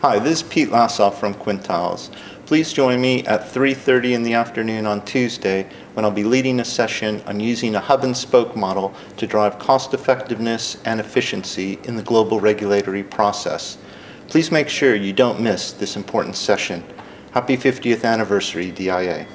Hi, this is Pete Lassoff from Quintiles. Please join me at 3:30 in the afternoon on Tuesday when I'll be leading a session on using a hub and spoke model to drive cost effectiveness and efficiency in the global regulatory process. Please make sure you don't miss this important session. Happy 50th anniversary, DIA.